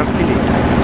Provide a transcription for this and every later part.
Que Yaskin.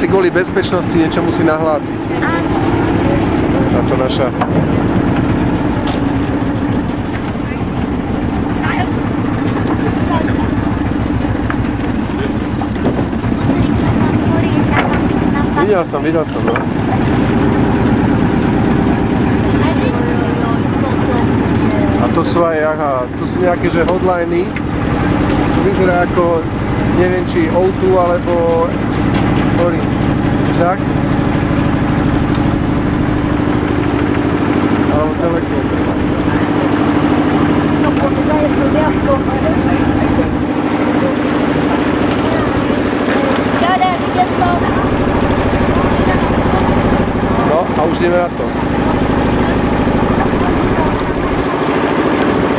Asi kvôli bezpečnosti niečo musí nahlásiť. Táto naša Videl som, videl som, no. A to sú aj, aha, to sú nejaké, že hotliney. To vyzerá ako, neviem, či O2 alebo Corinthians. Já que. outra aqui. Não vou precisar responder a porra. No, a už jdeme na to.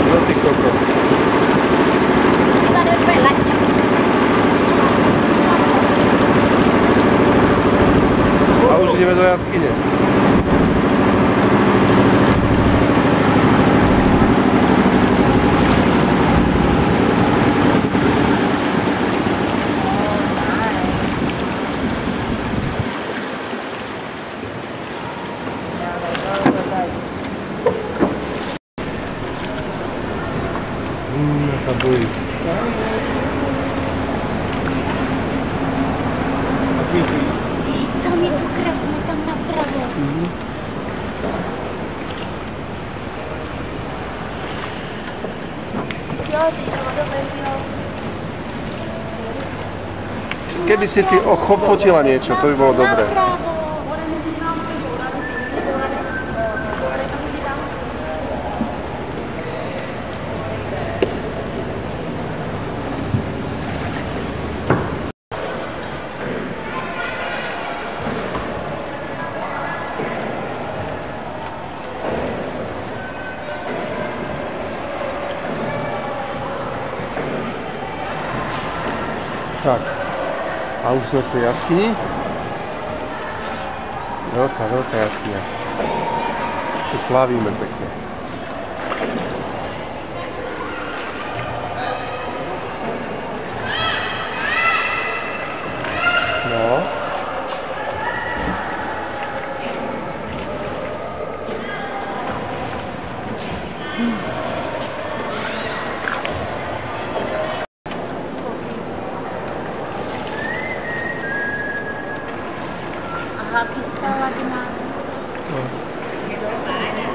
No ty kokos. Brasília. Hum, essa boi. Aqui, Keby si ty ocho fotila niečo, to by bolo dobré. Tak. A už sme v tej jaskyni. Veľká, veľká jaskyňa. Tu plavíme pekne. No. Hmm. habis kalau lagi nangis. Hmm.